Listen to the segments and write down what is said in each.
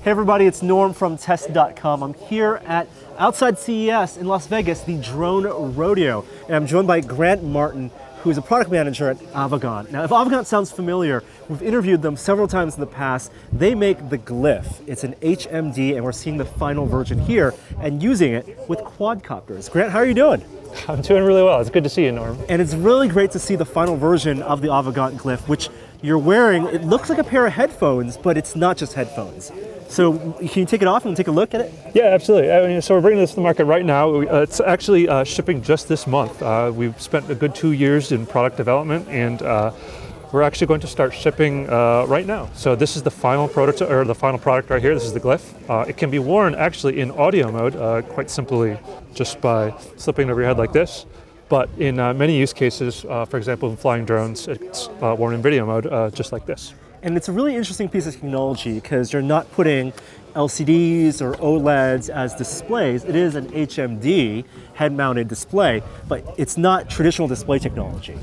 Hey everybody, it's Norm from Tested.com. I'm here at outside CES in Las Vegas, the Drone Rodeo, and I'm joined by Grant Martin, who is a product manager at Avegant. Now, if Avegant sounds familiar, we've interviewed them several times in the past. They make the Glyph. It's an HMD, and we're seeing the final version here and using it with quadcopters. Grant, how are you doing? I'm doing really well. It's good to see you, Norm. And it's really great to see the final version of the Avegant Glyph, which you're wearing. It looks like a pair of headphones, but it's not just headphones. So can you take it off and take a look at it? Yeah, absolutely. I mean, so we're bringing this to the market right now. Uh, it's actually uh, shipping just this month. Uh, we've spent a good two years in product development, and uh, we're actually going to start shipping uh, right now. So this is the final prototype or the final product right here. This is the Glyph. Uh, it can be worn actually in audio mode, quite simply, just by slipping it over your head like this. But in many use cases, for example, in flying drones, it's worn in video mode, just like this. And it's a really interesting piece of technology because you're not putting LCDs or OLEDs as displays. It is an HMD, head-mounted display, but it's not traditional display technology.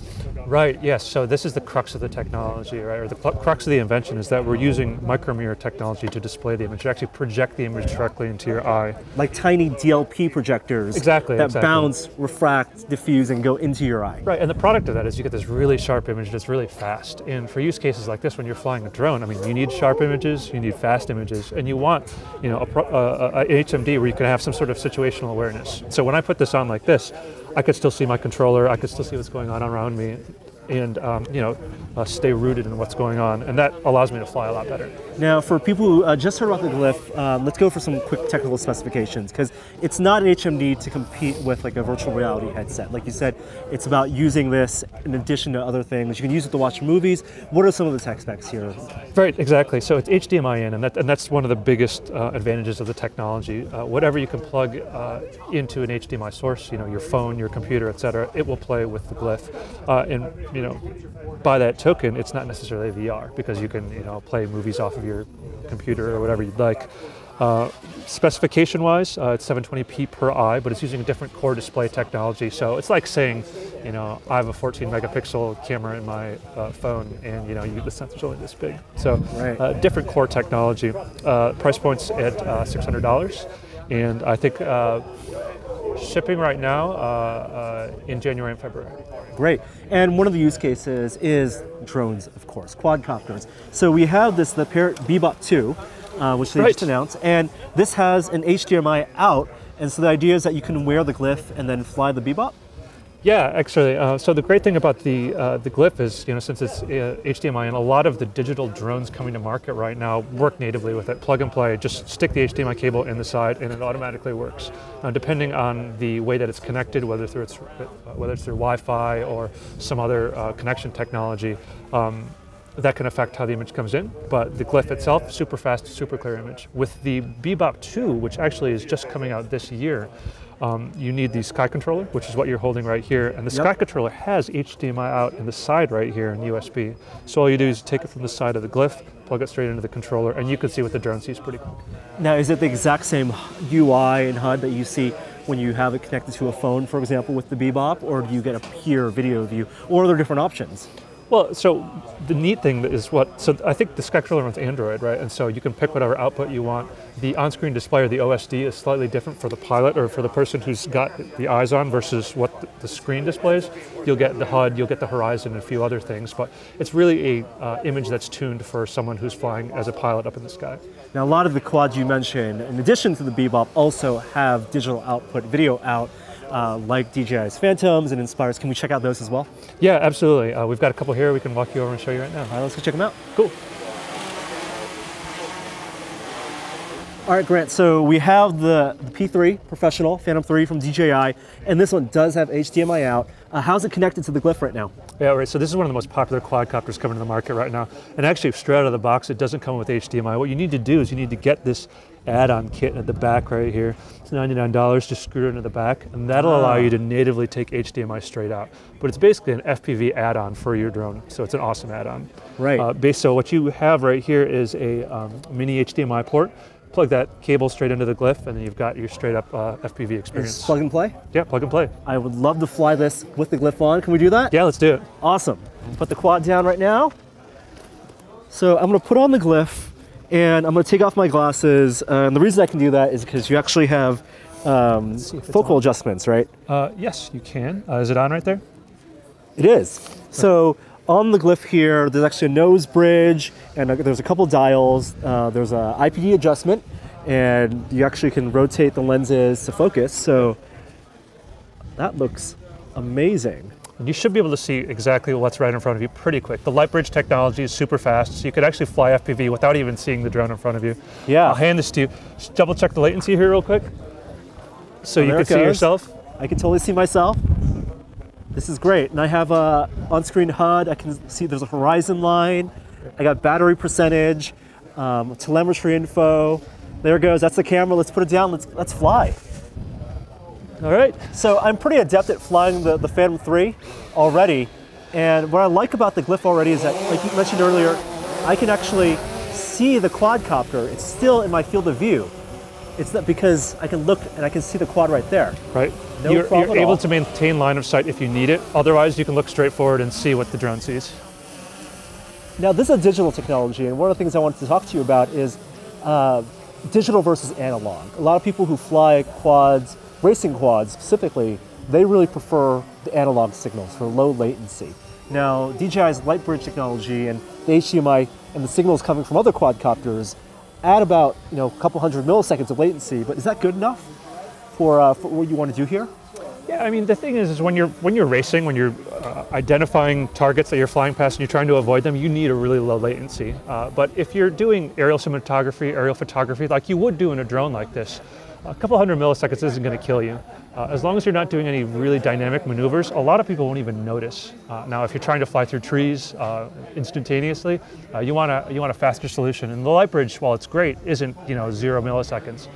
Right, yes. So this is the crux of the technology, right? Or the crux of the invention is that we're using micromirror technology to display the image, to actually project the image directly into your eye. Like tiny DLP projectors exactly, that exactly. bounce, refract, diffuse, and go into your eye. Right, and the product of that is you get this really sharp image that's really fast. And for use cases like this, when you're flying a drone, I mean, you need sharp images, you need fast images, and you want, you know, a, a, a HMD where you can have some sort of situational awareness. So when I put this on like this, I could still see my controller, I could still see what's going on around me, and um, you know uh, stay rooted in what's going on, and that allows me to fly a lot better. Now, for people who uh, just heard about the Glyph, uh, let's go for some quick technical specifications because it's not an HMD to compete with like a virtual reality headset. Like you said, it's about using this in addition to other things. You can use it to watch movies. What are some of the tech specs here? Right, exactly. So it's HDMI in, and, that, and that's one of the biggest uh, advantages of the technology. Uh, whatever you can plug uh, into an HDMI source, you know, your phone, your computer, etc., it will play with the Glyph. and you know, by that token, it's not necessarily VR because you can you know play movies off of your computer or whatever you'd like. Uh, specification wise, uh, it's 720p per eye, but it's using a different core display technology. So it's like saying, you know, I have a 14 megapixel camera in my uh, phone and, you know, you, the sensor's only this big. So right. Uh, different core technology. Uh, price points at $600. And I think shipping right now in January and February. Great. And one of the use cases is drones, of course, quadcopters. So we have this, the Parrot Bebop 2, uh, which they right. just announced, and this has an HDMI out, and so the idea is that you can wear the Glyph and then fly the Bebop? Yeah, actually. Uh, so the great thing about the uh, the Glyph is, you know, since it's uh, HDMI, and a lot of the digital drones coming to market right now work natively with it. Plug and play. Just stick the HDMI cable in the side, and it automatically works. Now, depending on the way that it's connected, whether through it's, uh, whether it's through Wi-Fi or some other uh, connection technology. Um, that can affect how the image comes in, but the glyph itself, super fast, super clear image. With the Bebop 2, which actually is just coming out this year, um, you need the Sky Controller, which is what you're holding right here. And the yep. Sky Controller has HDMI out in the side right here in USB. So all you do is take it from the side of the Glyph, plug it straight into the controller, and you can see what the drone sees pretty quick. Now, is it the exact same UI and HUD that you see when you have it connected to a phone, for example, with the Bebop, or do you get a pure video view, or are there different options? Well, so the neat thing is what, so I think the Controller runs Android, right? And so you can pick whatever output you want. The on-screen display or the OSD is slightly different for the pilot or for the person who's got the eyes on versus what the screen displays. You'll get the HUD, you'll get the horizon and a few other things, but it's really a uh, image that's tuned for someone who's flying as a pilot up in the sky. Now a lot of the quads you mentioned, in addition to the Bebop, also have digital output, video out uh, like DJI's Phantoms and Inspires. Can we check out those as well? Yeah, absolutely. Uh, we've got a couple here. We can walk you over and show you right now. All right, let's go check them out. Cool. All right, Grant, so we have the, the, P3 Professional Phantom 3 from DJI, and this one does have HDMI out. Uh, how's it connected to the Glyph right now? Yeah, right, so this is one of the most popular quadcopters coming to the market right now. And actually, straight out of the box, it doesn't come with HDMI. What you need to do is you need to get this add-on kit at the back right here. It's $99, just screw it into the back, and that'll allow you to natively take HDMI straight out. But it's basically an FPV add-on for your drone, so it's an awesome add-on. Right. Uh, based, so what you have right here is a um, mini HDMI port plug that cable straight into the glyph and then you've got your straight up uh, FPV experience. It's plug and play? Yeah, plug and play. I would love to fly this with the glyph on. Can we do that? Yeah, let's do it. Awesome. Put the quad down right now. So I'm gonna put on the glyph And I'm going to take off my glasses. Uh, and the reason I can do that is because you actually have um, see if it's focal on. adjustments, right? Uh, yes, you can. Uh, is it on right there? It is. So on the glyph here, there's actually a nose bridge, and there's a couple dials. Uh, there's a IPD adjustment, and you actually can rotate the lenses to focus. So that looks amazing. And you should be able to see exactly what's right in front of you pretty quick. The Lightbridge technology is super fast, so you could actually fly FPV without even seeing the drone in front of you. Yeah. I'll hand this to you. Just double check the latency here real quick. So you can see yourself. I can totally see myself. This is great. And I have a on-screen HUD. I can see there's a horizon line. I got battery percentage, um, telemetry info. There it goes. That's the camera. Let's put it down. Let's let's fly. All right. So I'm pretty adept at flying the, the Phantom 3 already. And what I like about the Glyph already is that, like you mentioned earlier, I can actually see the quadcopter. It's still in my field of view. It's not because I can look and I can see the quad right there. Right. No you're problem you're able to maintain line of sight if you need it. Otherwise, you can look straight forward and see what the drone sees. Now, this is a digital technology, and one of the things I wanted to talk to you about is uh, digital versus analog. A lot of people who fly quads, racing quads specifically, they really prefer the analog signals for low latency. Now, DJI's Lightbridge technology and the HDMI and the signals coming from other quadcopters add about you know a couple hundred milliseconds of latency, but is that good enough for, uh, for what you want to do here? Yeah, I mean the thing is, is when you're when you're racing, when you're uh, identifying targets that you're flying past and you're trying to avoid them, you need a really low latency. Uh, but if you're doing aerial cinematography, aerial photography, like you would do in a drone like this, a couple hundred milliseconds isn't going to kill you. Uh, as long as you're not doing any really dynamic maneuvers, a lot of people won't even notice. Uh, now, if you're trying to fly through trees uh, instantaneously, uh, you want a you want a faster solution. And the Lightbridge, while it's great, isn't you know zero milliseconds.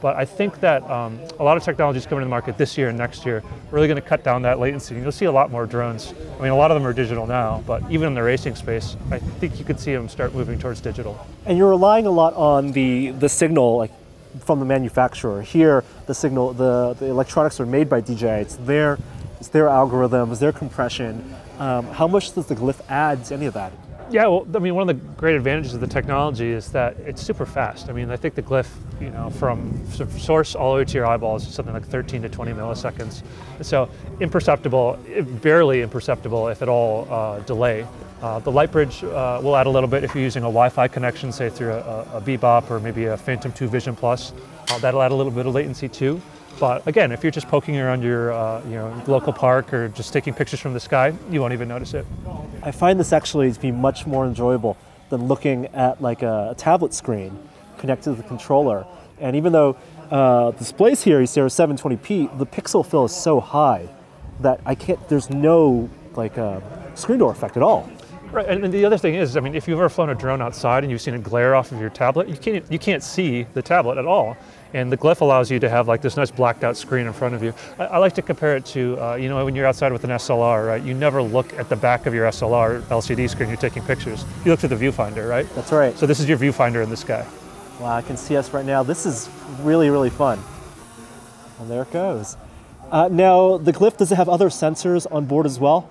But I think that um, a lot of technologies coming to the market this year and next year really going to cut down that latency. And you'll see a lot more drones. I mean, a lot of them are digital now, but even in the racing space, I think you could see them start moving towards digital. And you're relying a lot on the, the signal like from the manufacturer. Here, the signal, the, the electronics are made by DJI. It's their, it's their algorithms, their compression. Um, how much does the Glyph add to any of that? Yeah, well, I mean, one of the great advantages of the technology is that it's super fast. I mean, I think the glyph, you know, from source all the way to your eyeballs is something like 13 to 20 milliseconds. So imperceptible, barely imperceptible, if at all, uh, delay. Uh, the Lightbridge uh, will add a little bit if you're using a Wi-Fi connection, say through a, a, Bebop or maybe a Phantom 2 Vision Plus. Uh, that'll add a little bit of latency too. But again, if you're just poking around your, uh, you know, local park or just taking pictures from the sky, you won't even notice it. I find this actually to be much more enjoyable than looking at like a, a tablet screen connected to the controller. And even though uh, displays here, you see are 720p, the pixel fill is so high that I can't. There's no like uh, screen door effect at all. Right, and, the other thing is, I mean, if you've ever flown a drone outside and you've seen it glare off of your tablet, you can't you can't see the tablet at all. And the Glyph allows you to have like this nice blacked out screen in front of you. I, I like to compare it to, uh, you know, when you're outside with an SLR, right? You never look at the back of your SLR LCD screen. You're taking pictures. You look through the viewfinder, right? That's right. So this is your viewfinder in the sky. Wow, I can see us right now. This is really, really fun. And there it goes. Uh, now, the Glyph, does it have other sensors on board as well?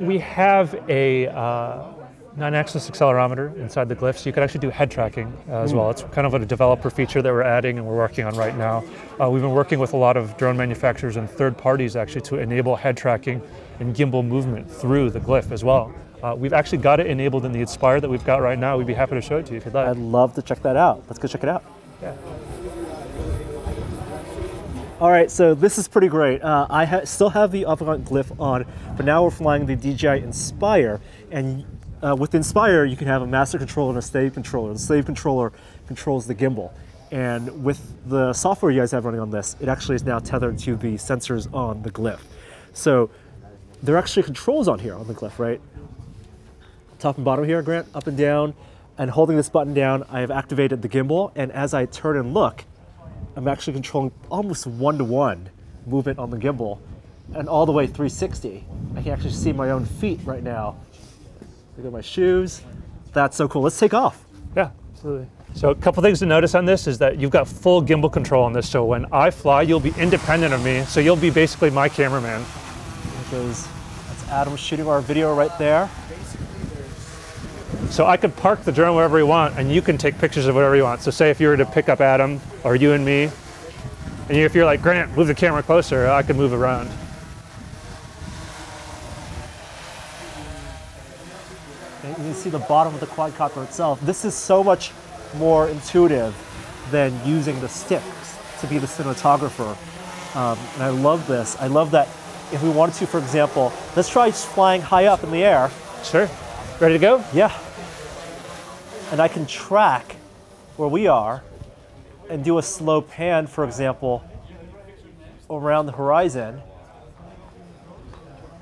We have a uh, nine-axis accelerometer inside the Glyph, so you can actually do head tracking uh, as well. It's kind of a developer feature that we're adding and we're working on right now. Uh, we've been working with a lot of drone manufacturers and third parties actually to enable head tracking and gimbal movement through the Glyph as well. Uh, we've actually got it enabled in the Inspire that we've got right now. We'd be happy to show it to you if you'd like. I'd love to check that out. Let's go check it out. Yeah. All right, so this is pretty great. Uh, I ha- still have the Avegant Glyph on, but now we're flying the DJI Inspire. And uh, with Inspire, you can have a master controller and a slave controller. The slave controller controls the gimbal. And with the software you guys have running on this, it actually is now tethered to the sensors on the Glyph. So there are actually controls on here on the Glyph, right? Top and bottom here, Grant, up and down. And holding this button down, I have activated the gimbal. And as I turn and look, I'm actually controlling almost one-to-one movement on the gimbal and all the way 360. I can actually see my own feet right now. Look at my shoes. That's so cool. Let's take off. Yeah, absolutely. So a couple things to notice on this is that you've got full gimbal control on this. So when I fly, you'll be independent of me. So you'll be basically my cameraman. There goes, that's Adam shooting our video right there. So I could park the drone wherever you want, and you can take pictures of whatever you want. So say if you were to pick up Adam or you and me, and if you're like Grant, move the camera closer, I could move around. And you can see the bottom of the quadcopter itself. This is so much more intuitive than using the sticks to be the cinematographer. Um, and I love this. I love that if we wanted to, for example, let's try just flying high up in the air. Sure. Ready to go? Yeah. And I can track where we are and do a slow pan, for example, around the horizon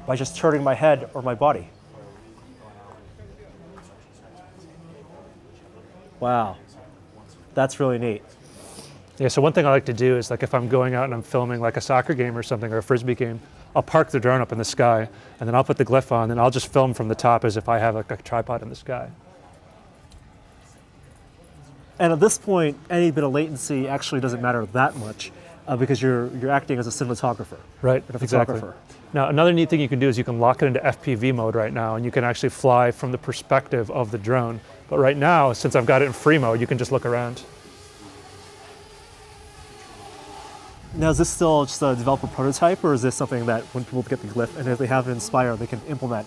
by just turning my head or my body. Wow. That's really neat. Yeah, so one thing I like to do is like if I'm going out and I'm filming like a soccer game or something or a frisbee game, I'll park the drone up in the sky and then I'll put the glyph on and I'll just film from the top as if I have like a tripod in the sky. And at this point, any bit of latency actually doesn't matter that much uh, because you're, you're acting as a cinematographer. Right, a exactly. Now, another neat thing you can do is you can lock it into FPV mode right now, and you can actually fly from the perspective of the drone. But right now, since I've got it in free mode, you can just look around. Now, is this still just a developer prototype, or is this something that when people get the glyph and if they have it inspired, they can implement?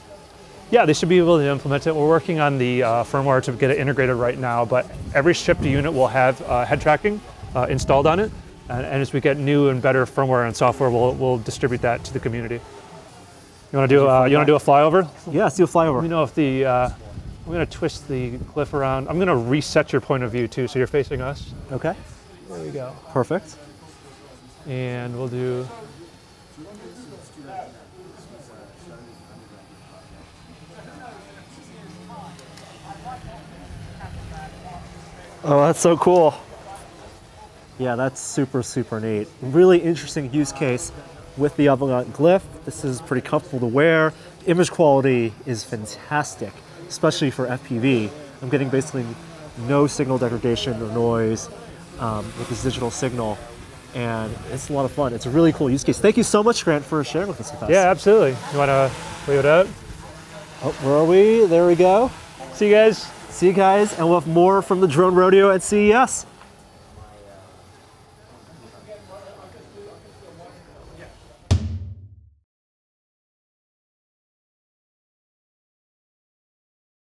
Yeah, they should be able to implement it. We're working on the uh, firmware to get it integrated right now, but every shipped unit will have uh, head tracking uh, installed on it. And, and, as we get new and better firmware and software, we'll, we'll distribute that to the community. You want to do, uh, you want to do a flyover? Yeah, let's do a flyover. Let me know if the, uh, I'm going to twist the glyph around. I'm going to reset your point of view too, so you're facing us. Okay. There we go. Perfect. And we'll do Oh, that's so cool. Yeah, that's super, super neat. Really interesting use case with the Avegant Glyph. This is pretty comfortable to wear. Image quality is fantastic, especially for FPV. I'm getting basically no signal degradation or noise um, with this digital signal, and it's a lot of fun. It's a really cool use case. Thank you so much, Grant, for sharing with us with us. Yeah, absolutely. You want to leave it up? Oh, where are we? There we go. See you guys. See you guys, and we'll have more from the Drone Rodeo at CES.